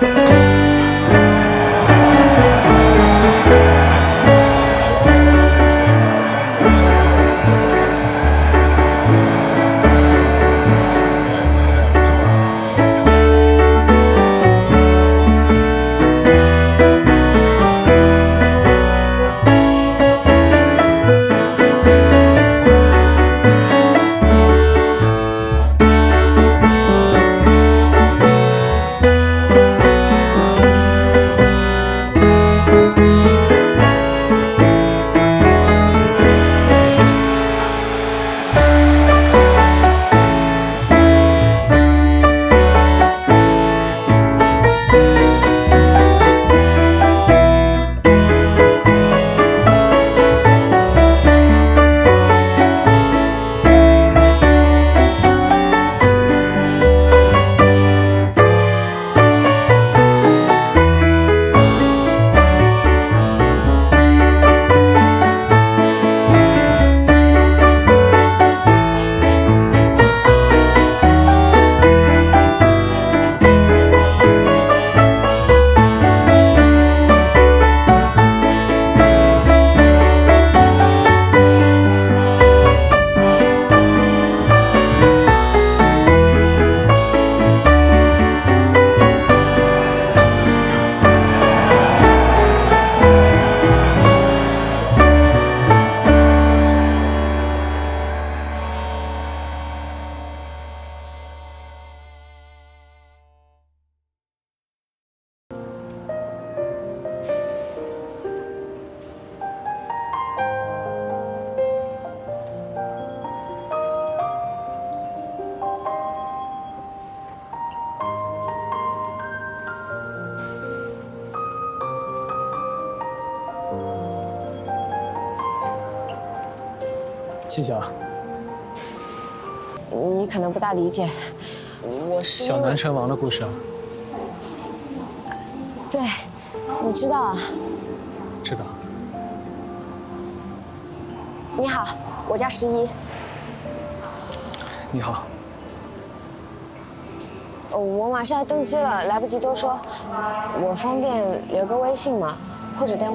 谢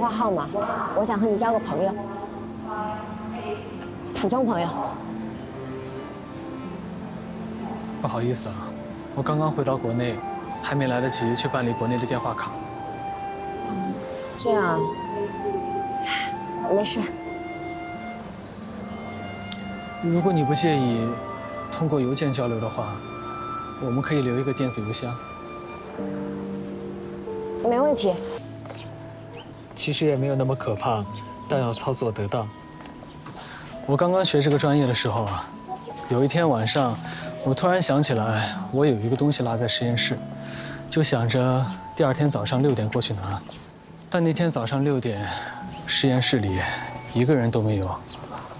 话号码？我想和你交个朋友，普通朋友。不好意思啊，我刚刚回到国内，还没来得及去办理国内的电话卡。这样啊，没事。如果你不介意，通过邮件交流的话，我们可以留一个电子邮箱。没问题。其实也没有那么可怕，但要操作得当。我刚刚学这个专业的时候啊，有一天晚上，我突然想起来，我有一个东西落在实验室，就想着第二天早上六点过去拿。但那天早上六点，实验室里一个人都没有，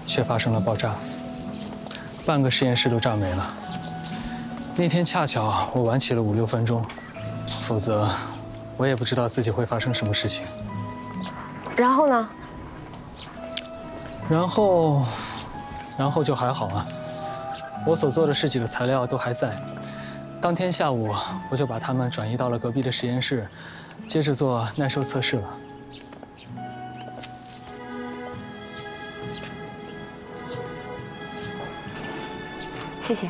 却发生了爆炸，半个实验室都炸没了。那天恰巧我晚起了五六分钟，否则我也不知道自己会发生什么事情。然后呢？然后，然后就还好啊。我所做的试几个材料都还在。当天下午，我就把它们转移到了隔壁的实验室，接着做耐受测试了。谢谢。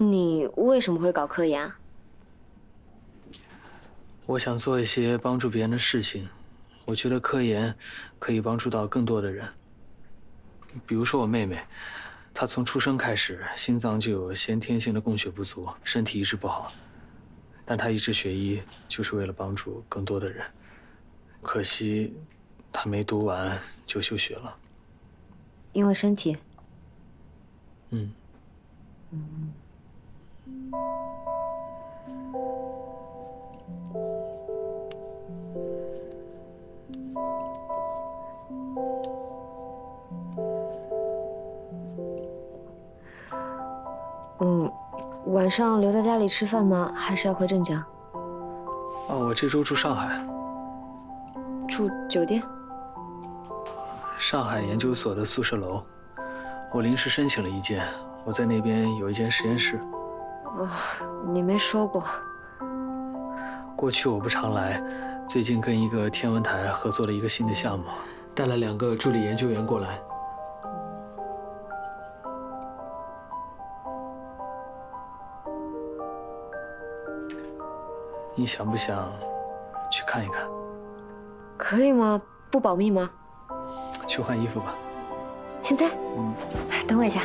你为什么会搞科研啊？我想做一些帮助别人的事情，我觉得科研可以帮助到更多的人。比如说我妹妹，她从出生开始心脏就有先天性的供血不足，身体一直不好，但她一直学医就是为了帮助更多的人。可惜她没读完就休学了。因为身体。嗯。嗯，晚上留在家里吃饭吗？还是要回镇江？啊，我这周住上海。住酒店？上海研究所的宿舍楼，我临时申请了一间。我在那边有一间实验室。哦，你没说过。过去我不常来，最近跟一个天文台合作了一个新的项目，带了两个助理研究员过来。你想不想去看一看？可以吗？不保密吗？去换衣服吧。现在？嗯。等我一下。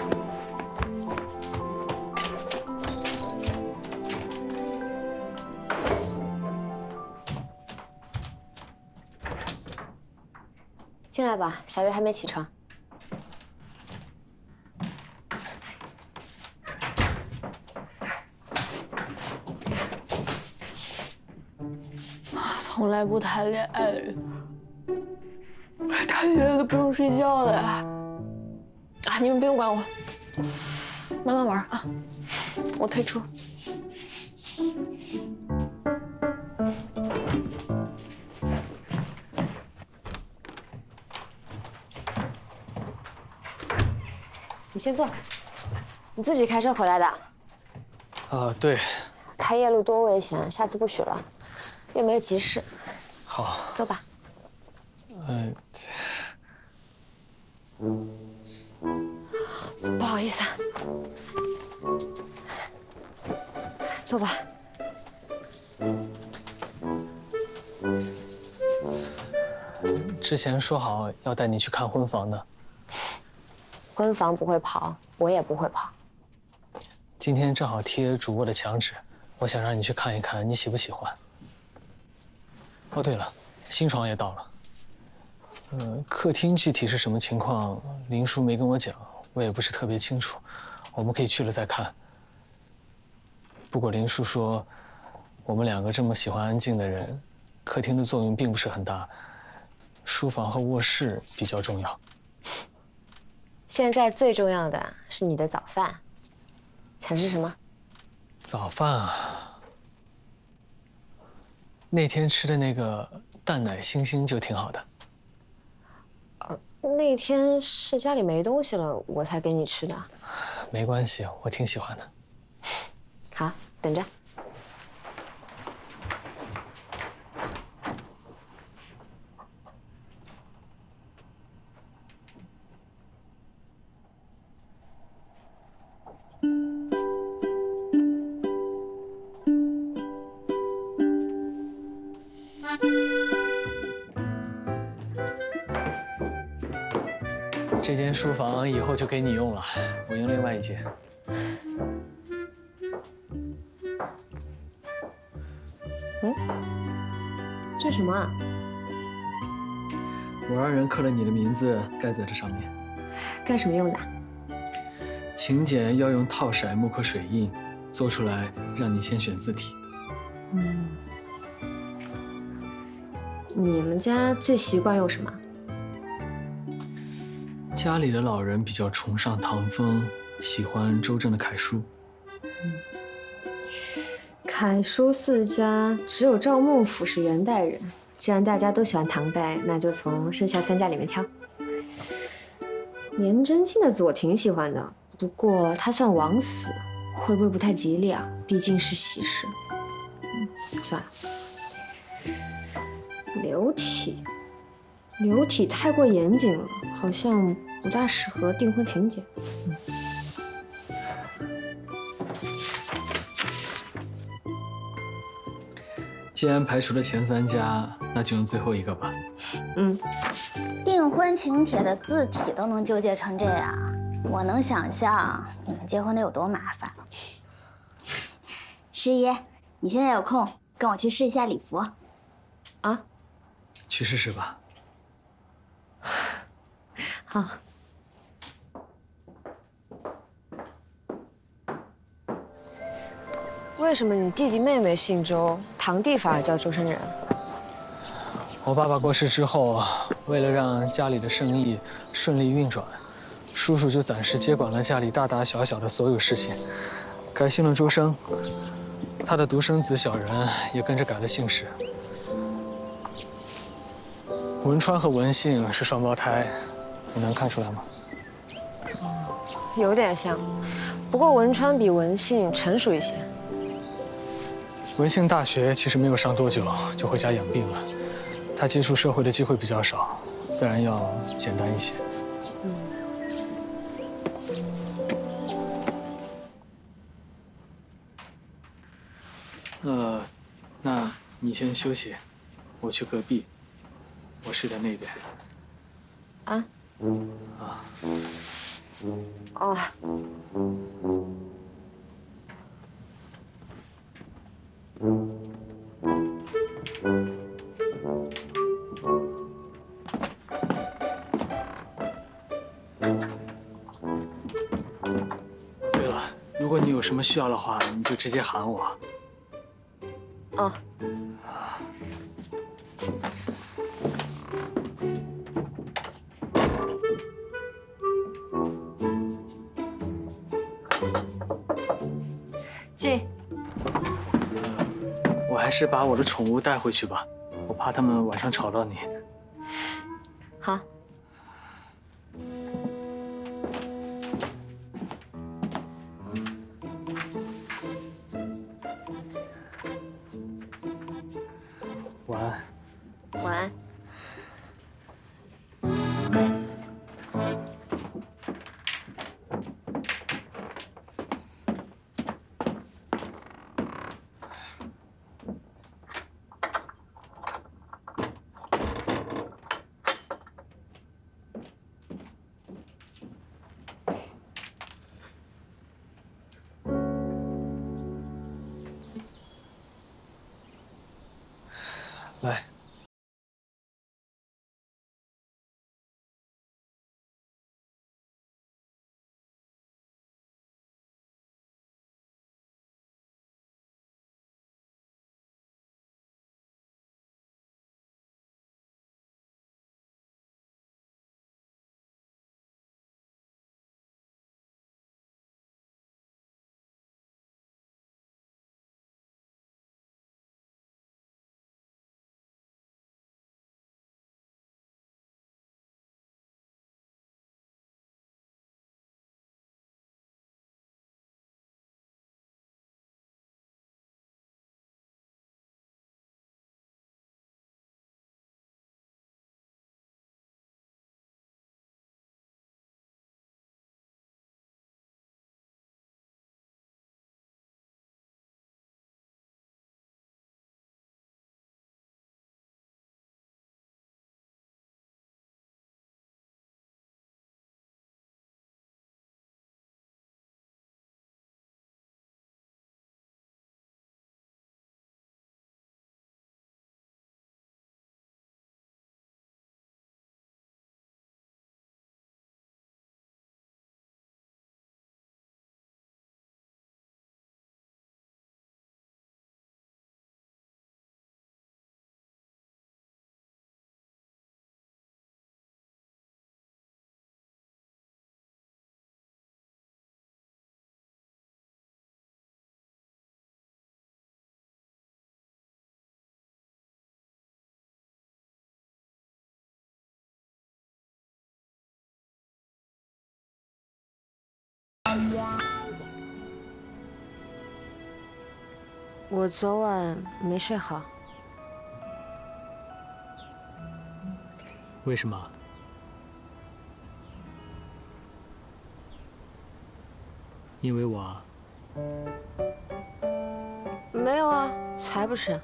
进来吧，小月还没起床。从来不谈恋爱的人，谈起来都不用睡觉的呀！啊，你们不用管我，慢慢玩啊，我退出。先坐。你自己开车回来的？啊，对。开夜路多危险，下次不许了。又没有急事。好。坐吧。嗯。不好意思。坐吧。之前说好要带你去看婚房的。婚房不会跑，我也不会跑。今天正好贴主卧的墙纸，我想让你去看一看，你喜不喜欢？哦，对了，新床也到了。呃，客厅具体是什么情况，林叔没跟我讲，我也不是特别清楚。我们可以去了再看。不过林叔说，我们两个这么喜欢安静的人，客厅的作用并不是很大，书房和卧室比较重要。现在最重要的是你的早饭，想吃什么？早饭啊，那天吃的那个蛋奶星星就挺好的。呃，那天是家里没东西了，我才给你吃的。没关系，我挺喜欢的。好，等着。以后就给你用了，我用另外一件。嗯，这什么啊？我让人刻了你的名字盖在这上面。干什么用的？请柬要用套色木刻水印做出来，让你先选字体。嗯。你们家最习惯用什么？家里的老人比较崇尚唐风，喜欢周正的楷书。嗯楷书四家只有赵孟俯是元代人。既然大家都喜欢唐代，那就从剩下三家里面挑。颜真卿的字我挺喜欢的，不过他算枉死，会不会不太吉利啊？毕竟是喜事。算了。流体，流体太过严谨了好像不大适合订婚请柬。嗯既然排除了前三家那就用最后一个吧嗯。订婚请帖的字体都能纠结成这样我能想象你们结婚得有多麻烦。十一你现在有空跟我去试一下礼服。啊？去试试吧。好。为什么你弟弟妹妹姓周，堂弟反而叫周生人？我爸爸过世之后，为了让家里的生意顺利运转，叔叔就暂时接管了家里大大小小的所有事情，改姓了周生。他的独生子小人也跟着改了姓氏。文川和文信是双胞胎，你能看出来吗？有点像，不过文川比文信成熟一些。文信大学其实没有上多久就回家养病了，他接触社会的机会比较少，自然要简单一些。呃，那你先休息，我去隔壁，我睡在那边。啊？啊。哦。对了，如果你有什么需要的话，你就直接喊我。哦。进。我还是把我的宠物带回去吧，我怕它们晚上吵到你。好。来。我昨晚没睡好。为什么？因为我。没有啊，才不是。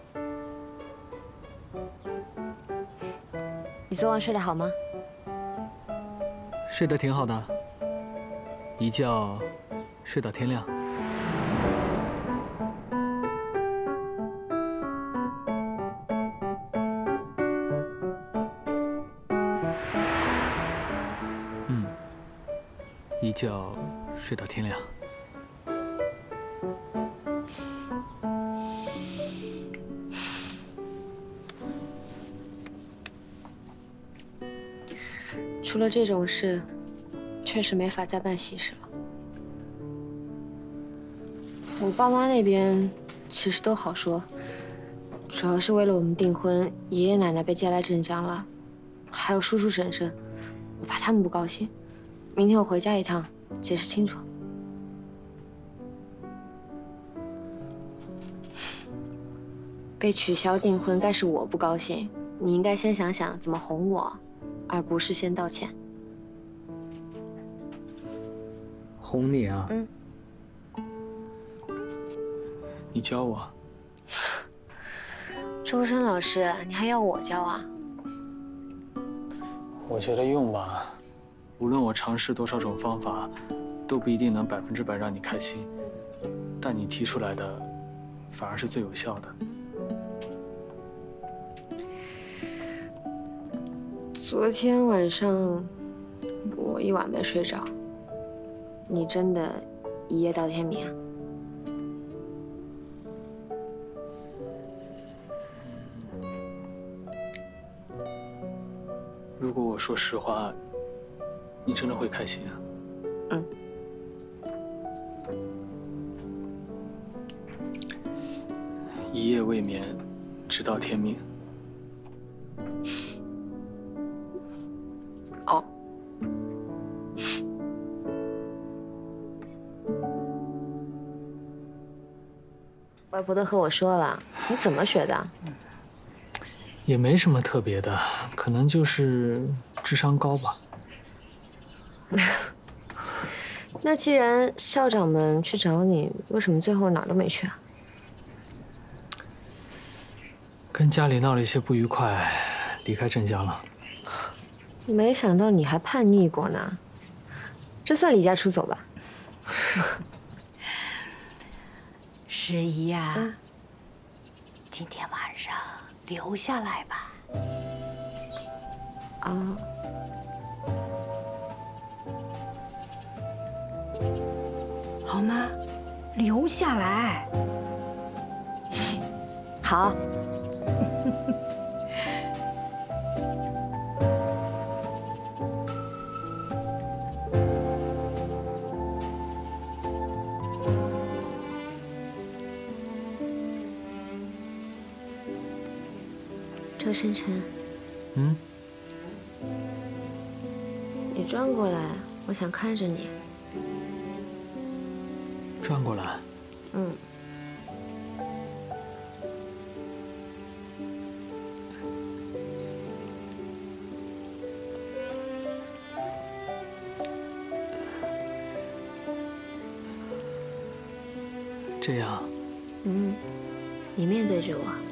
你昨晚睡得好吗？睡得挺好的，一觉睡到天亮。觉睡到天亮。除了这种事，确实没法再办喜事了。我爸妈那边其实都好说，主要是为了我们订婚，爷爷奶奶被接来镇江了，还有叔叔婶婶，我怕他们不高兴。明天我回家一趟，解释清楚。被取消订婚，该是我不高兴。你应该先想想怎么哄我，而不是先道歉。哄你啊？嗯。你教我？周深老师，你还要我教啊？我觉得用吧。无论我尝试多少种方法，都不一定能百分之百让你开心。但你提出来的，反而是最有效的。昨天晚上，我一晚没睡着。你真的，一夜到天明啊？如果我说实话，你真的会开心啊？嗯。一夜未眠，直到天明。哦。外婆都和我说了，你怎么学的？也没什么特别的，可能就是智商高吧。那既然校长们去找你，为什么最后哪儿都没去啊？跟家里闹了一些不愉快，离开镇江了。没想到你还叛逆过呢，这算离家出走吧？十一呀，今天晚上留下来吧。啊。好吗？留下来。好。周深辰。嗯。你转过来，我想看着你。转过来。嗯。这样。嗯，你面对着我。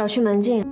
小区门禁。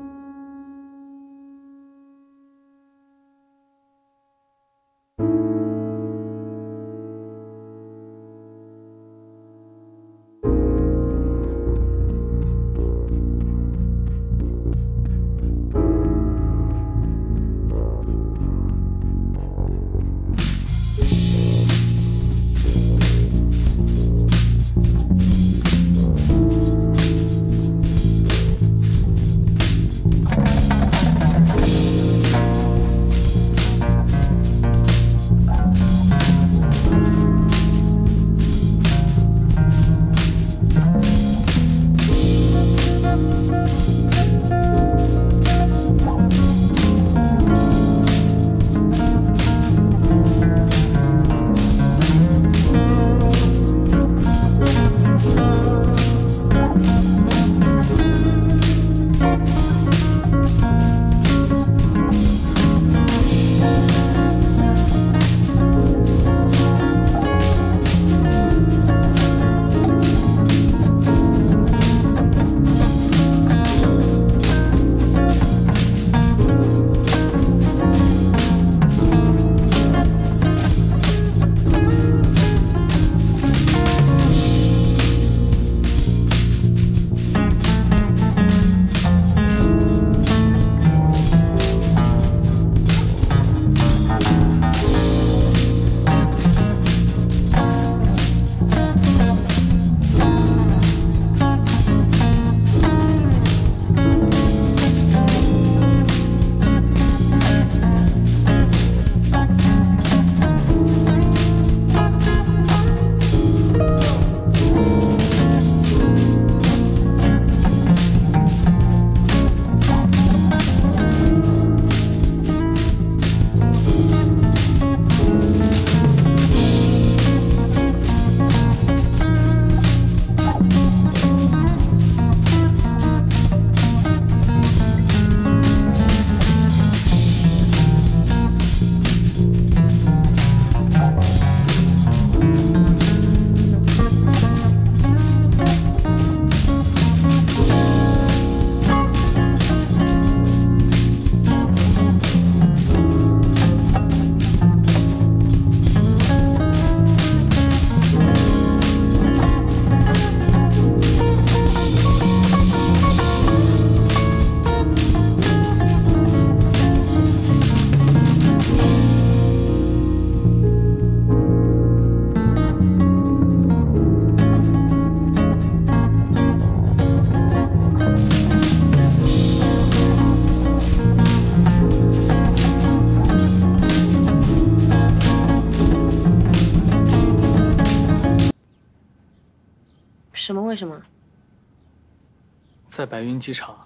在白云机场，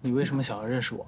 你为什么想要认识我？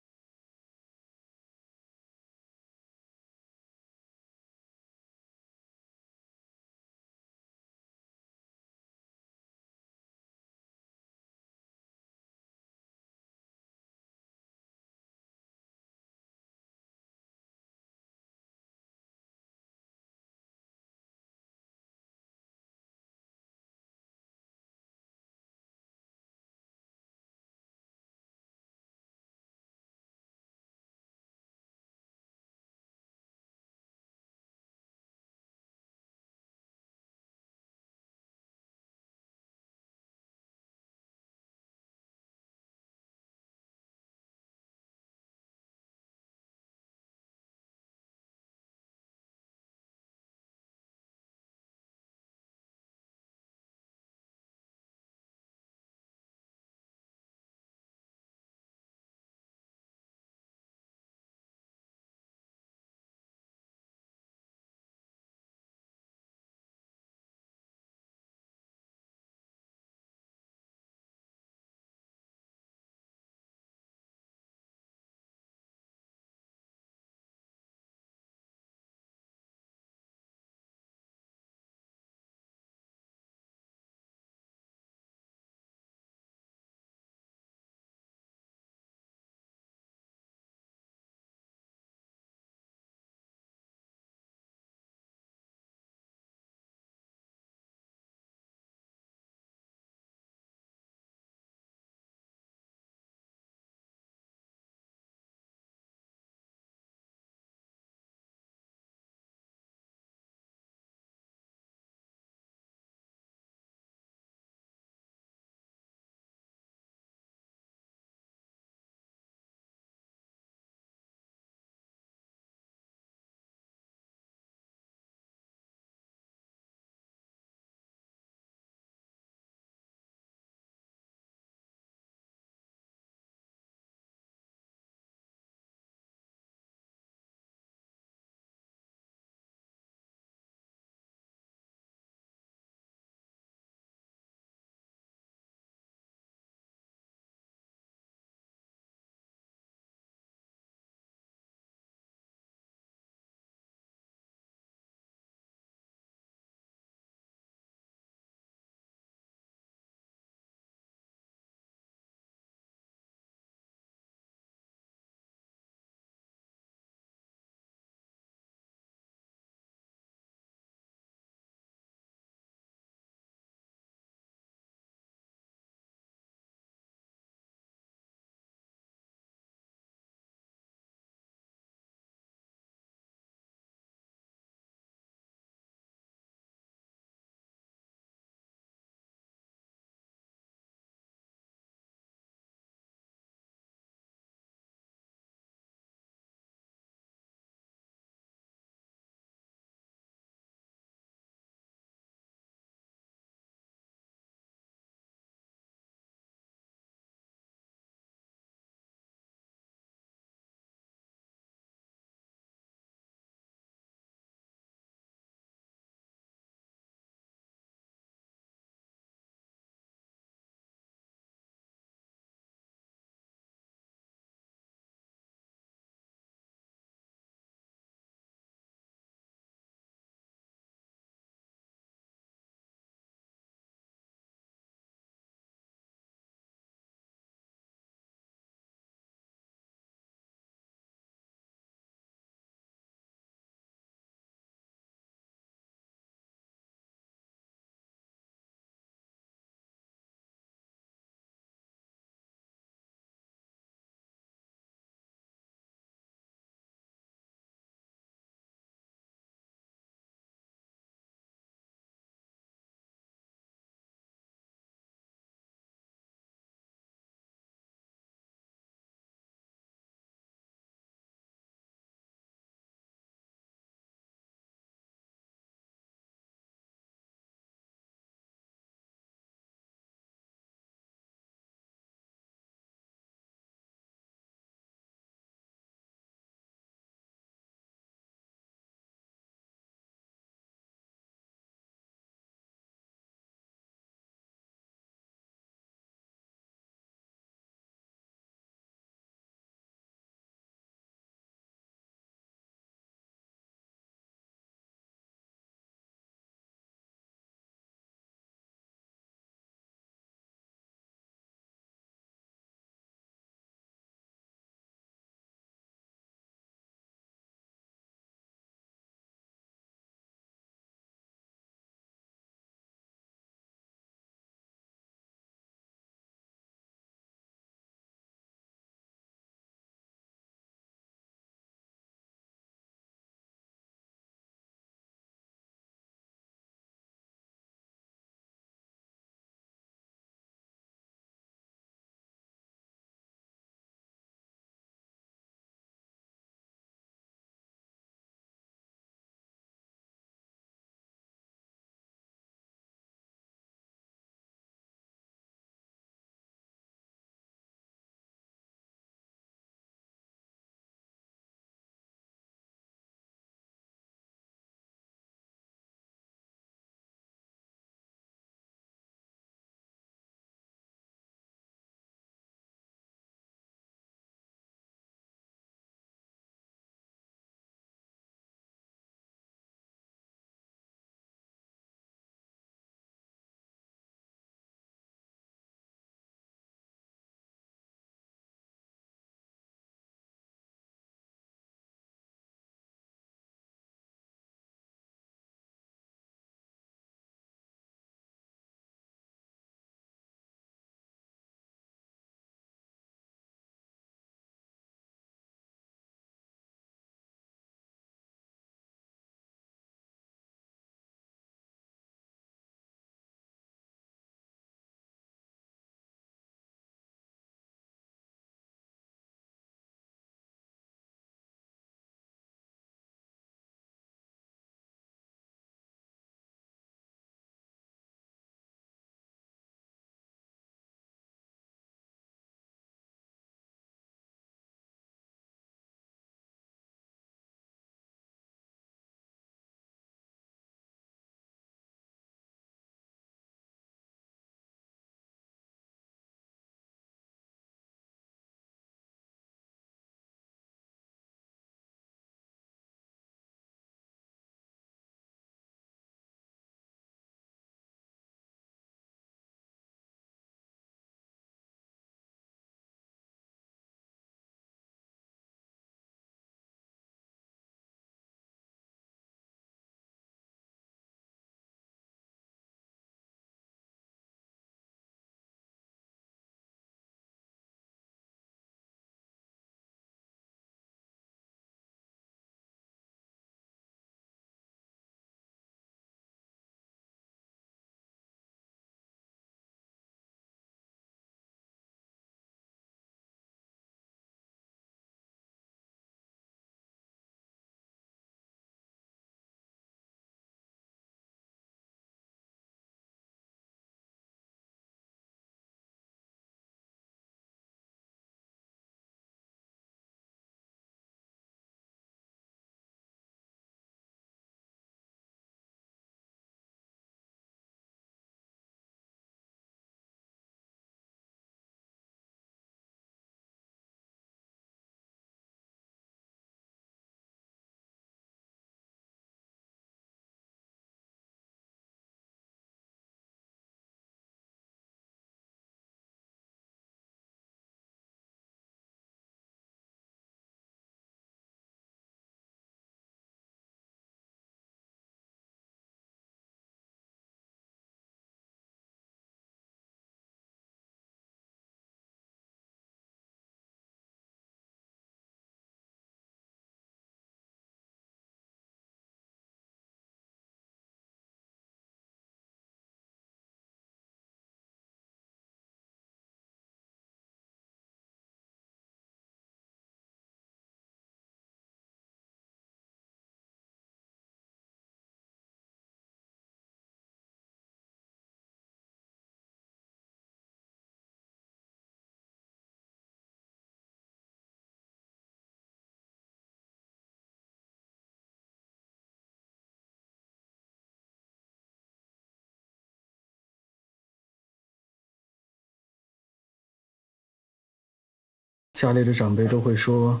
家里的长辈都会说：“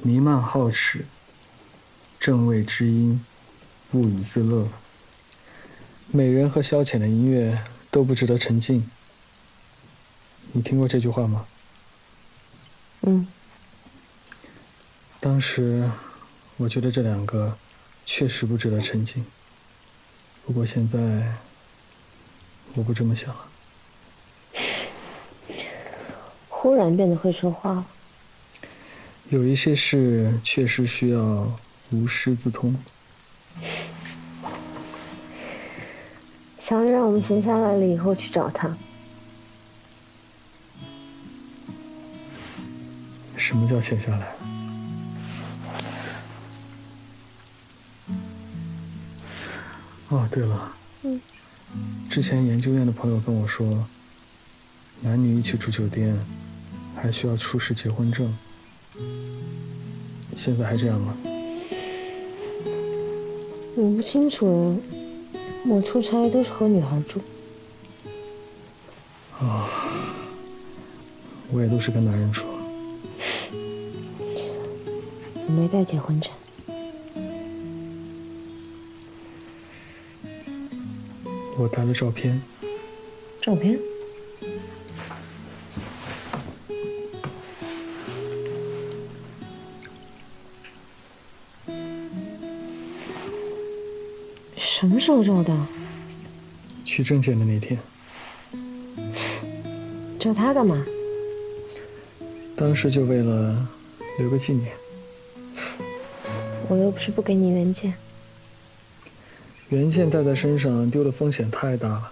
弥漫好齿，正位知音，勿以自乐。”美人和消遣的音乐都不值得沉浸。你听过这句话吗？嗯。当时，我觉得这两个确实不值得沉浸。不过现在，我不这么想了。忽然变得会说话了。有一些事确实需要无师自通。小雨让我们闲下来了以后去找他。什么叫闲下来？哦，对了，嗯，之前研究院的朋友跟我说，男女一起住酒店，还需要出示结婚证。现在还这样吗？我不清楚，我出差都是和女孩住。啊，我也都是跟男人住。我没带结婚证。我带了照片。照片？什么时候照的？取证件的那天。找他干嘛？当时就为了留个纪念。我又不是不给你原件。原件带在身上丢的风险太大了，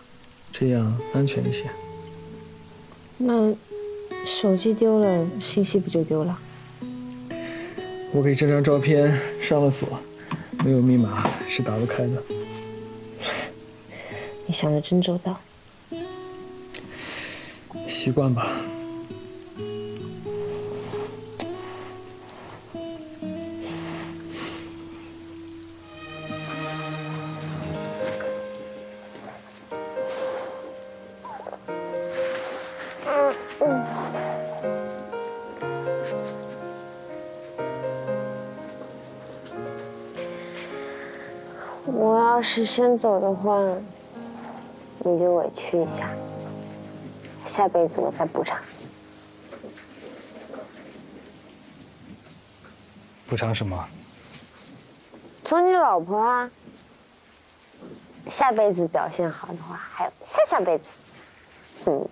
这样安全一些。那手机丢了，信息不就丢了？我给这张照片上了锁，没有密码是打不开的。你想的真周到。习惯吧。我要是先走的话，你就委屈一下，下辈子我再补偿。补偿什么？做你老婆啊！下辈子表现好的话，还有下下辈子。嗯。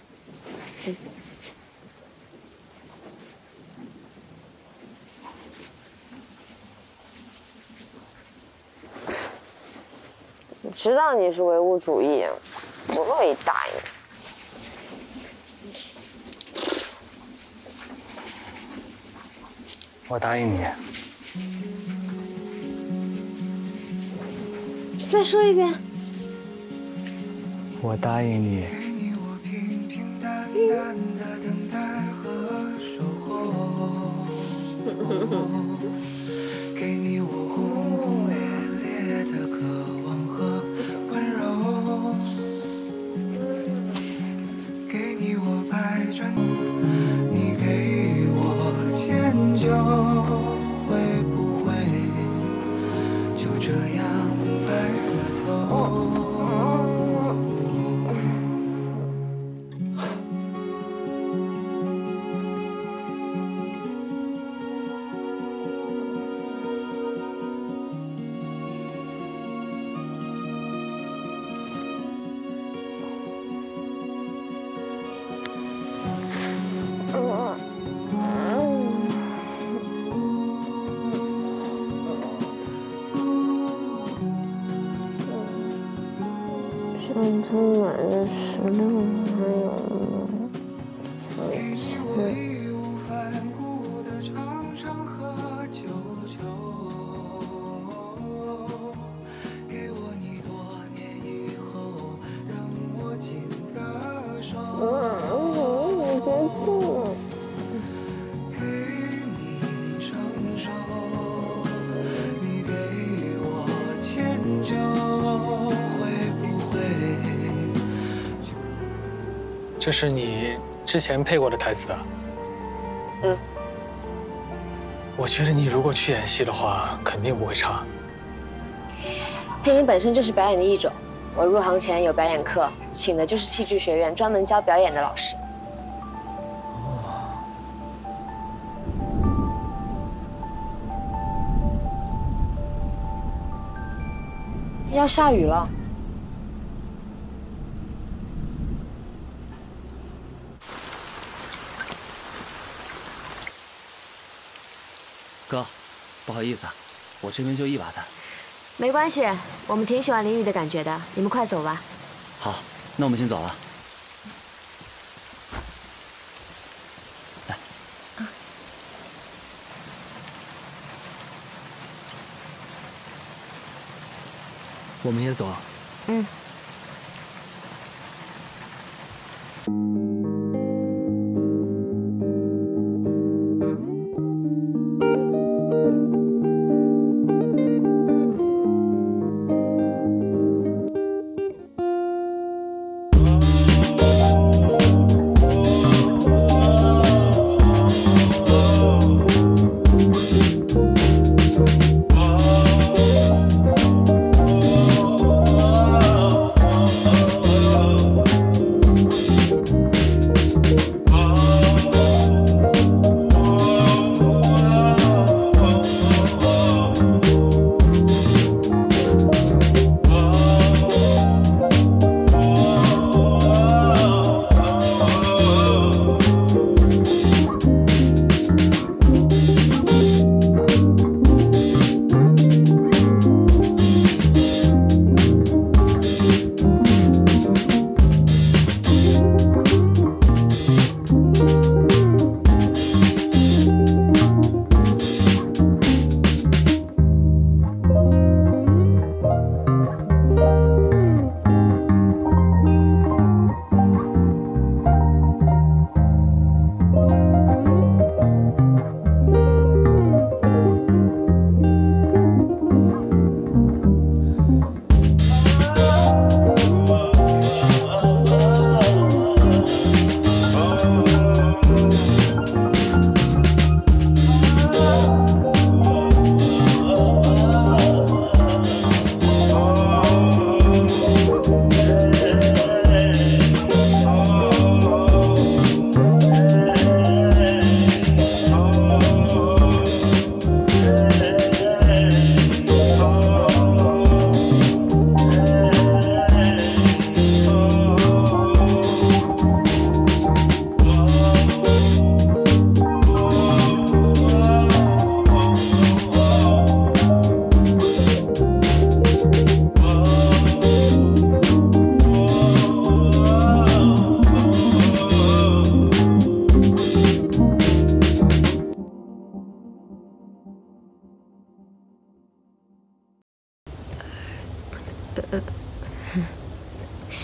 我知道你是唯物主义，不乐意答应。我答应你。再说一遍。我答应你。这是你之前配过的台词啊？嗯。我觉得你如果去演戏的话，肯定不会差。配音本身就是表演的一种，我入行前有表演课，请的就是戏剧学院专门教表演的老师。要下雨了。不好意思啊，我这边就一把伞。没关系，我们挺喜欢淋雨的感觉的。你们快走吧。好，那我们先走了。来，我们也走。嗯。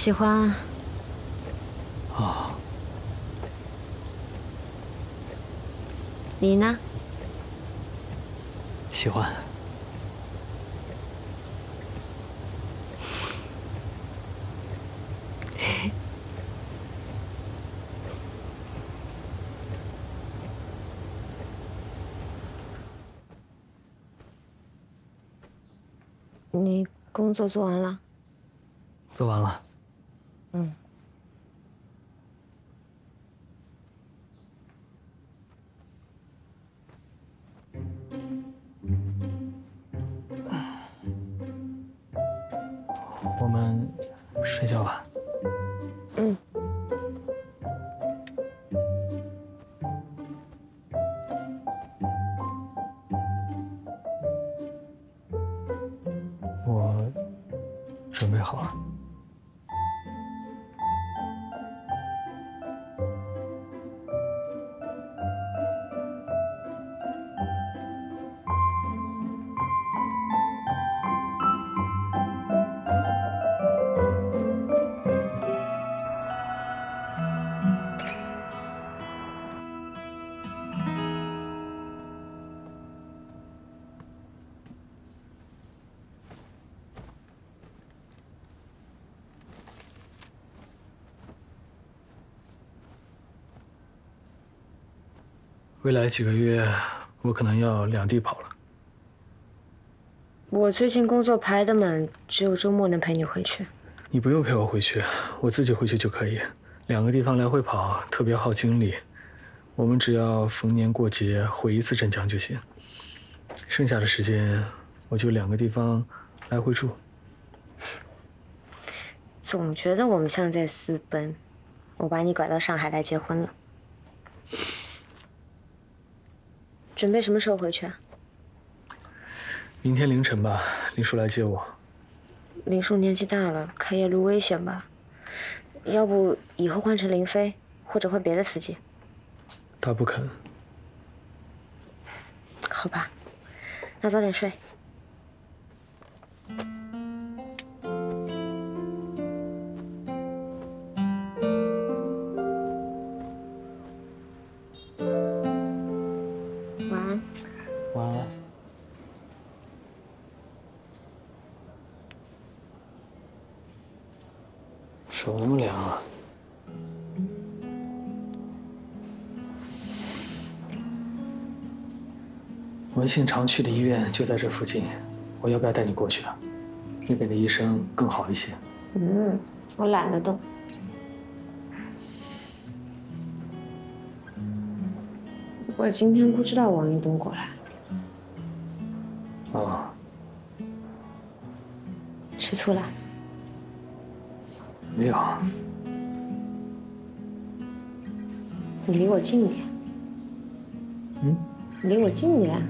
喜欢。啊。你呢？喜欢。你工作做完了？做完了。我们睡觉吧。未来几个月我可能要两地跑了。我最近工作排得满，只有周末能陪你回去。你不用陪我回去，我自己回去就可以。两个地方来回跑特别耗精力，我们只要逢年过节回一次镇江就行。剩下的时间我就两个地方来回住。总觉得我们像在私奔。我把你拐到上海来结婚了。准备什么时候回去啊？明天凌晨吧，林叔来接我。林叔年纪大了，开夜路危险吧？要不以后换成林飞，或者换别的司机？他不肯。好吧，那早点睡。文信常去的医院就在这附近，我要不要带你过去啊？那边的医生更好一些。嗯，我懒得动。我今天不知道王一东过来。哦，吃醋了？没有。你离我近点。嗯？离我近点。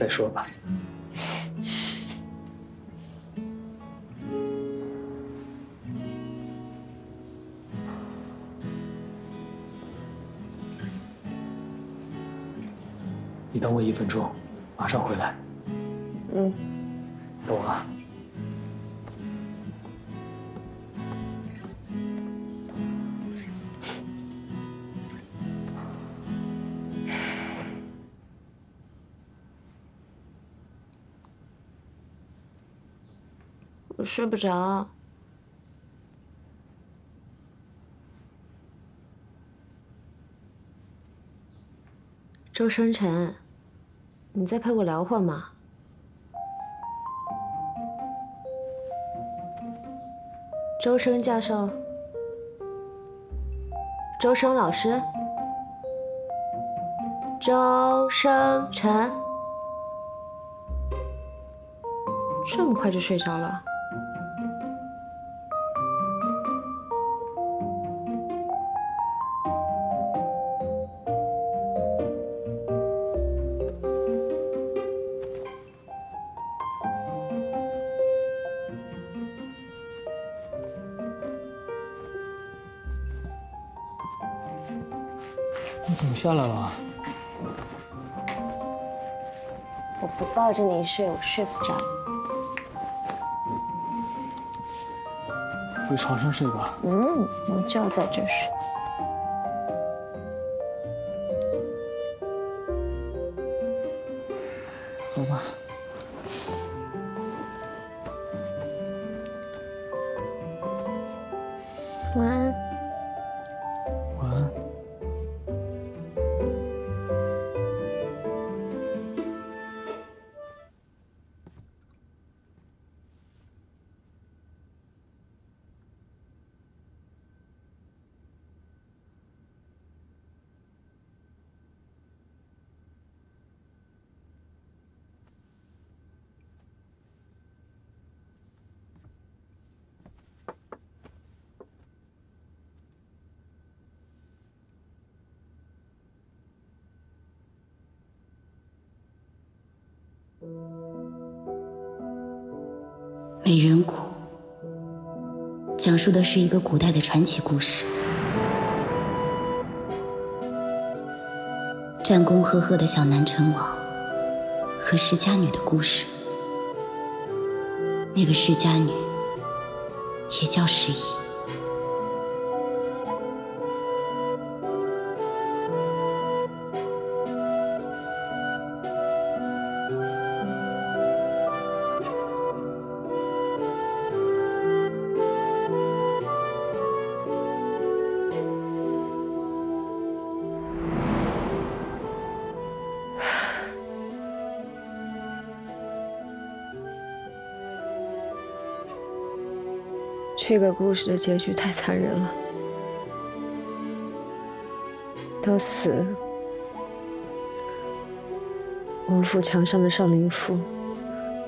再说吧。你等我一分钟，马上回来。我睡不着。周生辰，你再陪我聊会儿嘛？周生教授，周生老师，周生辰，这么快就睡着了？下来了？我不抱着你睡，我睡不着。回床上睡吧。嗯，我就要在这睡。述的是一个古代的传奇故事，战功赫赫的小南陈王和世家女的故事。那个世家女也叫释疑。个故事的结局太残忍了，到死，王府墙上的少林赋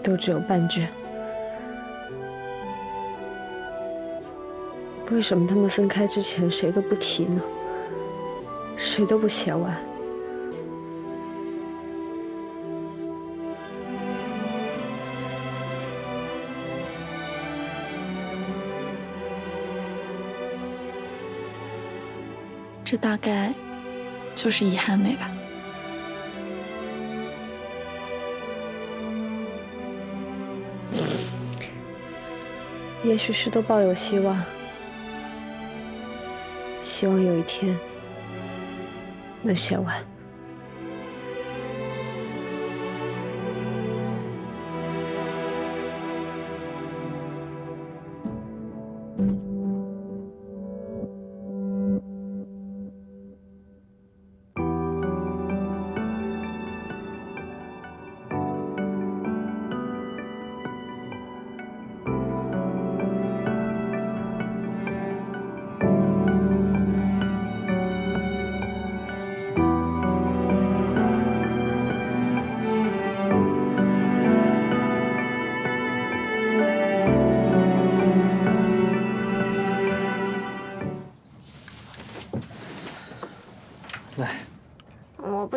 都只有半卷。为什么他们分开之前谁都不提呢？谁都不写完？这大概就是遗憾美吧。也许是都抱有希望，希望有一天能写完。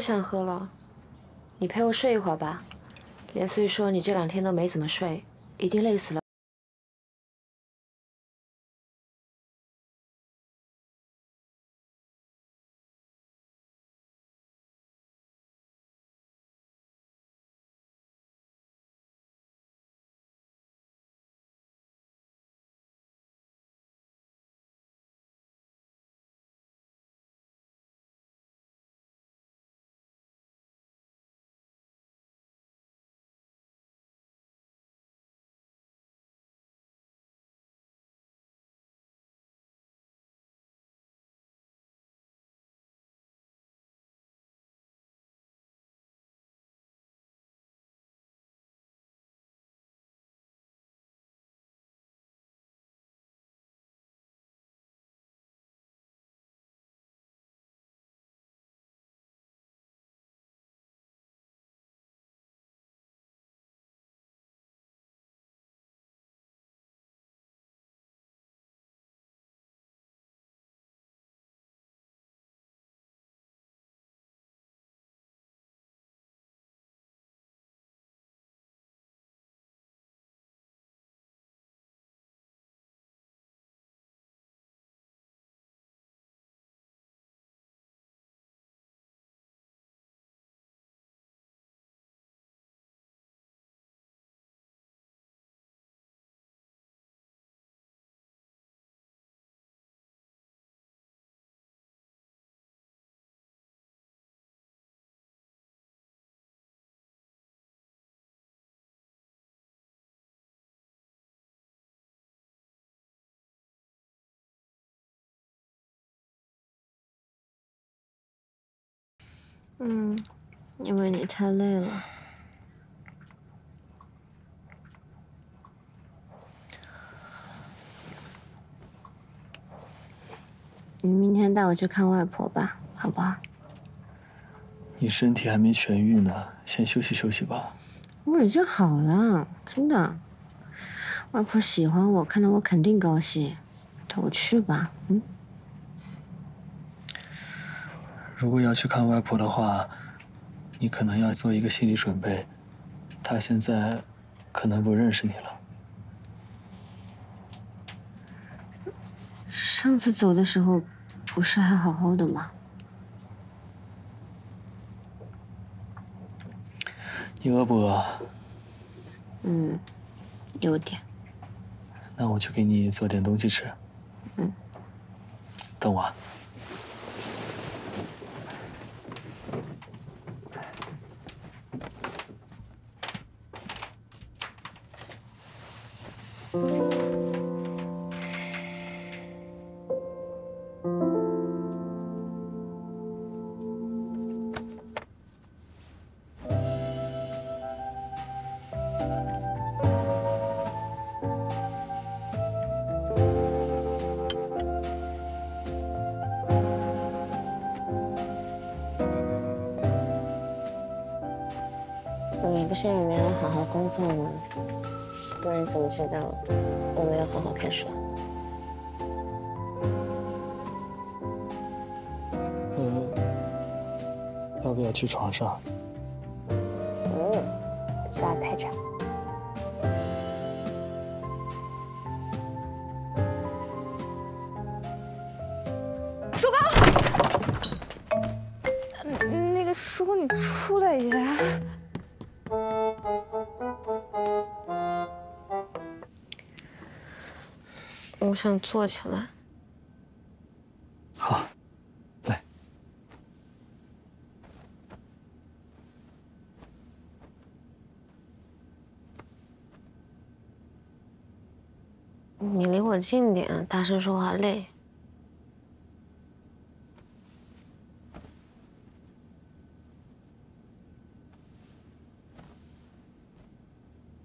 不想喝了，你陪我睡一会儿吧。连穗说你这两天都没怎么睡，一定累死了。嗯，因为你太累了。你明天带我去看外婆吧，好不好？你身体还没痊愈呢，先休息休息吧。我已经好了，真的。外婆喜欢我，看到我肯定高兴。带我去吧，嗯。如果要去看外婆的话，你可能要做一个心理准备，她现在可能不认识你了。上次走的时候，不是还好好的吗？你饿不饿？嗯，有点。那我去给你做点东西吃。嗯。等我。工作吗？不然怎么知道我没有好好看书？嗯，要不要去床上？嗯，需要猜着。我想坐起来。好，来。你离我近点，大声说话累。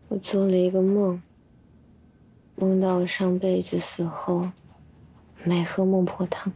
我做了一个梦，上辈子死后没喝孟婆汤。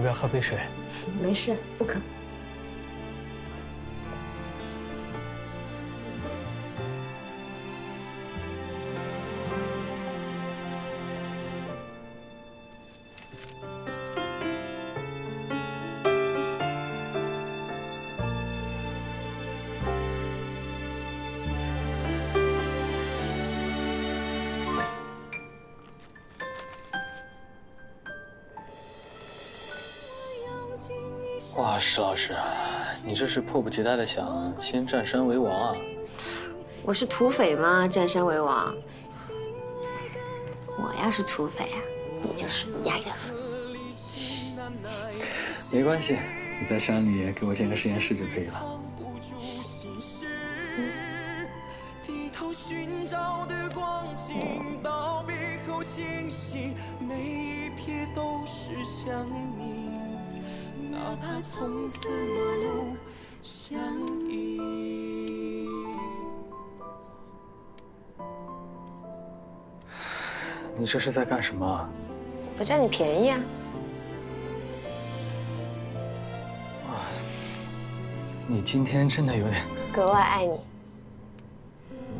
要不要喝杯水？没事，石老师，你这是迫不及待的想先占山为王啊？我是土匪吗？占山为王。我要是土匪啊，你就是压寨夫。没关系，你在山里给我建个实验室就可以了。怕从此陌路相依。你这是在干什么？在占你便宜啊！你今天真的有点格外爱你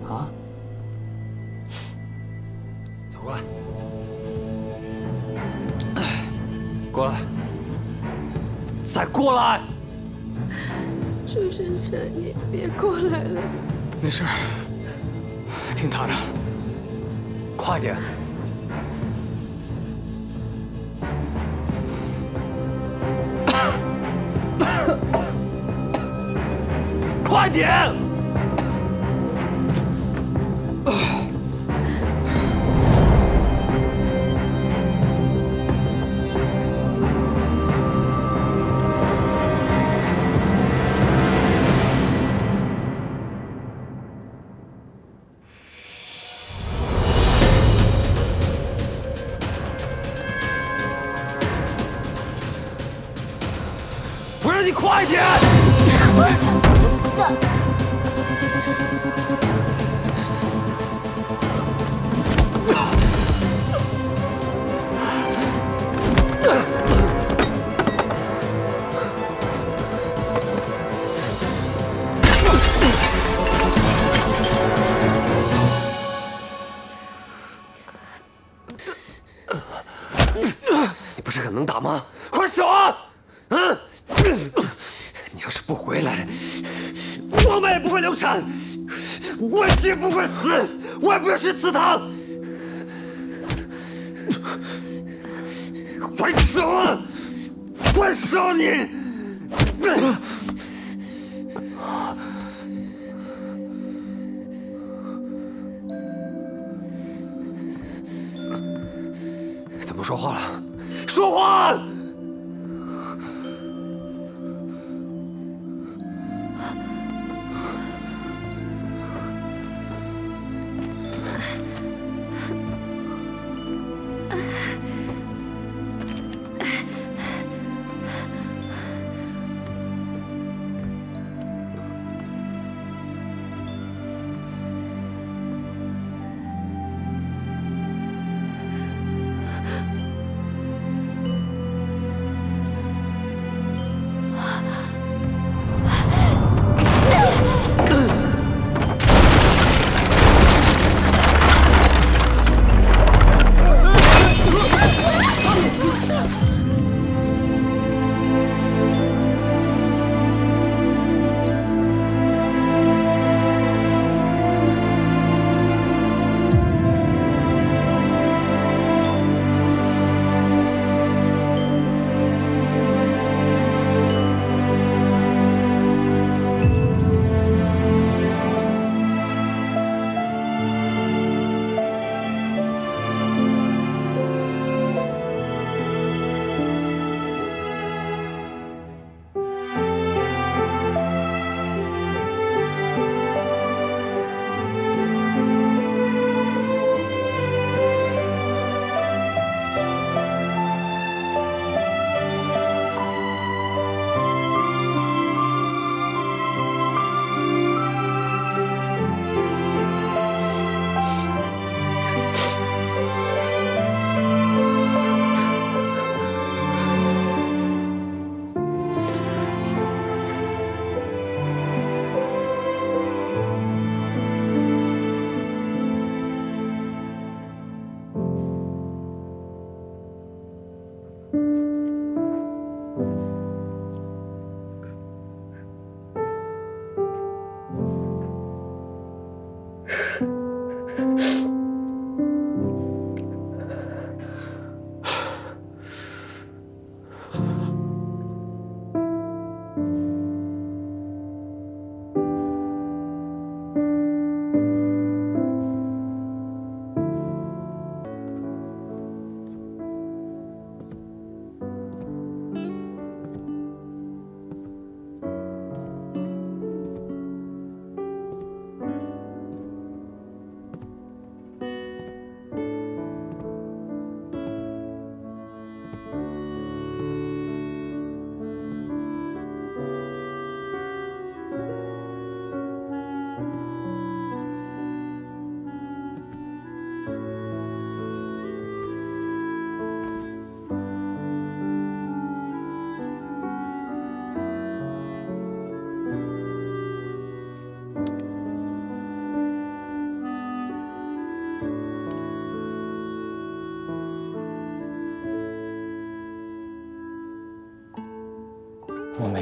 啊！走过来，过来。再过来，周生辰，你别过来了。没事，听他的，快点，快点。你快点！你不是很能打吗？快手啊！嗯。你要是不回来，我们也不会不产，文熙也不会死，我也不要去祠堂。快手啊！快手你！怎么说话了？说话！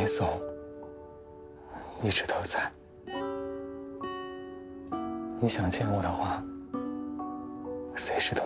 我没走，一直都在。你想见我的话，随时都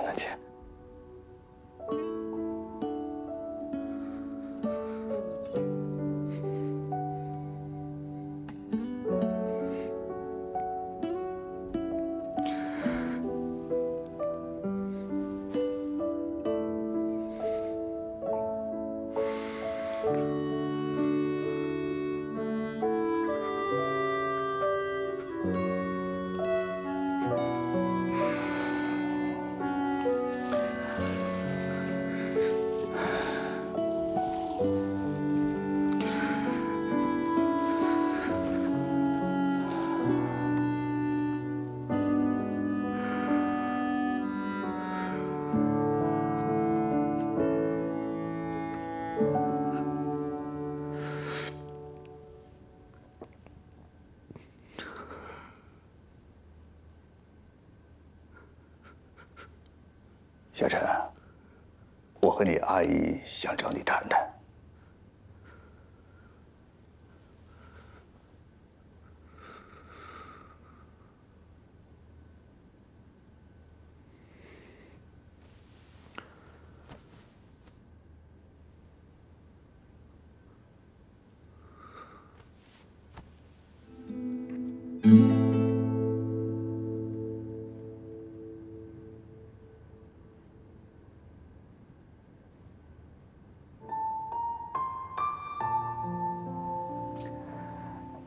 阿姨想找你谈谈。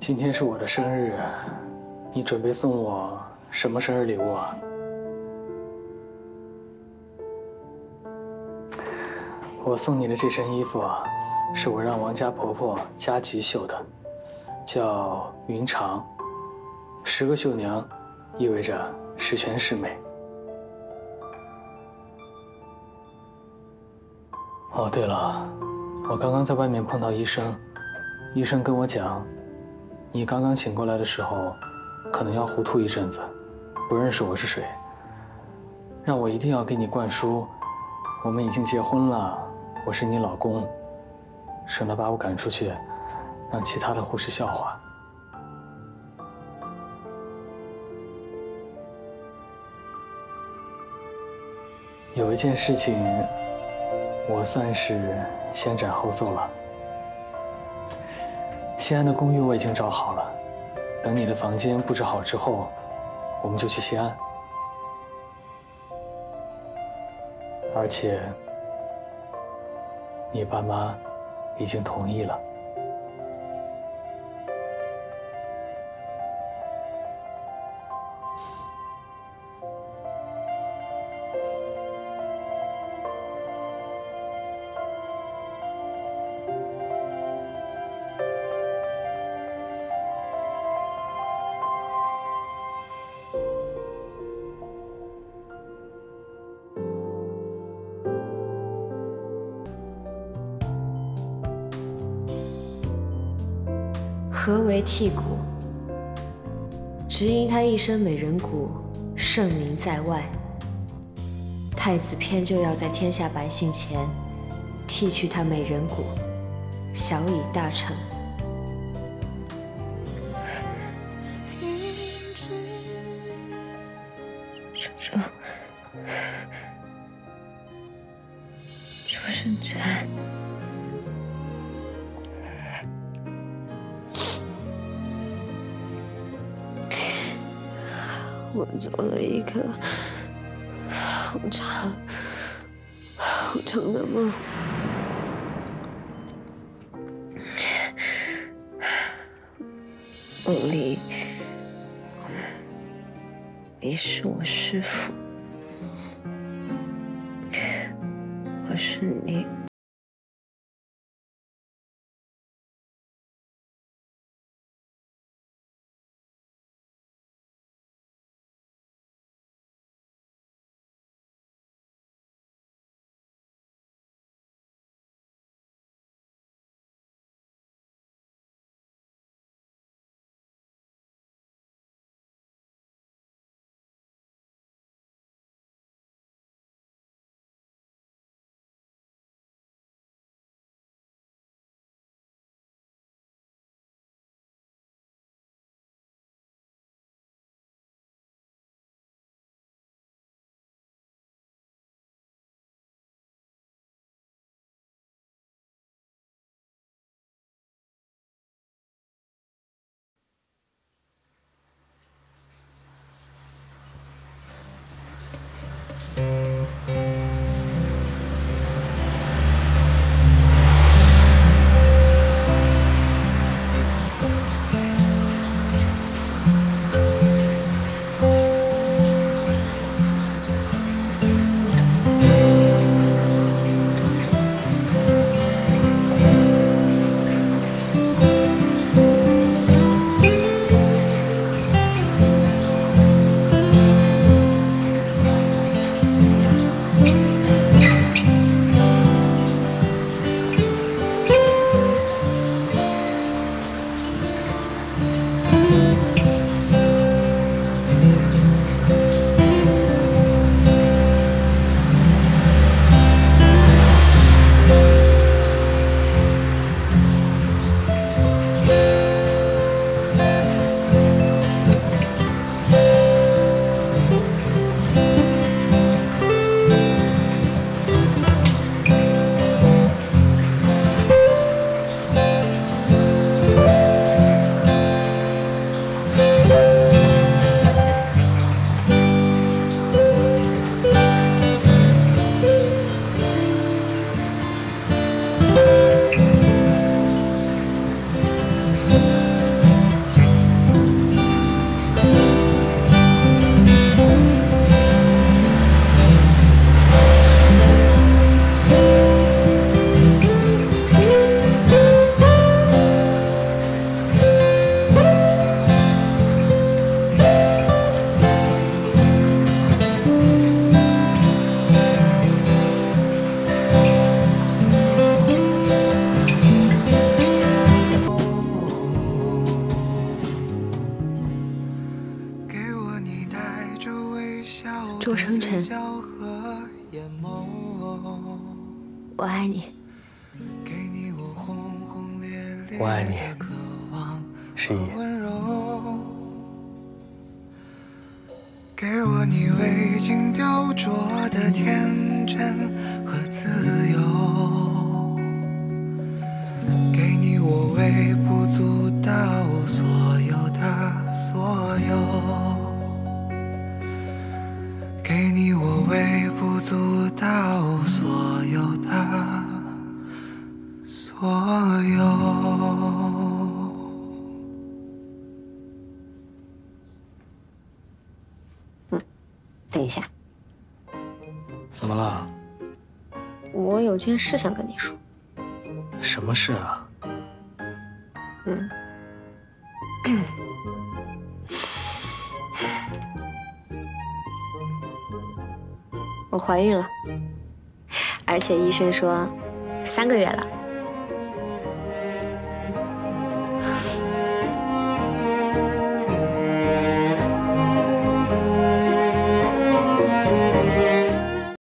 今天是我的生日，你准备送我什么生日礼物啊？我送你的这身衣服啊，是我让王家婆婆加急绣的，叫云长。十个绣娘，意味着十全十美。哦，对了，我刚刚在外面碰到医生，医生跟我讲。你刚刚醒过来的时候，可能要糊涂一阵子，不认识我是谁。让我一定要给你灌输，我们已经结婚了，我是你老公，省得把我赶出去，让其他的护士笑话。有一件事情，我算是先斩后奏了。西安的公寓我已经找好了，等你的房间布置好之后，我们就去西安。而且，你爸妈已经同意了。剔骨？只因他一身美人骨，盛名在外。太子偏就要在天下百姓前剃去他美人骨，小以大成。你是我师傅可是你有件事想跟你说。什么事啊？嗯。我怀孕了而且医生说三个月了。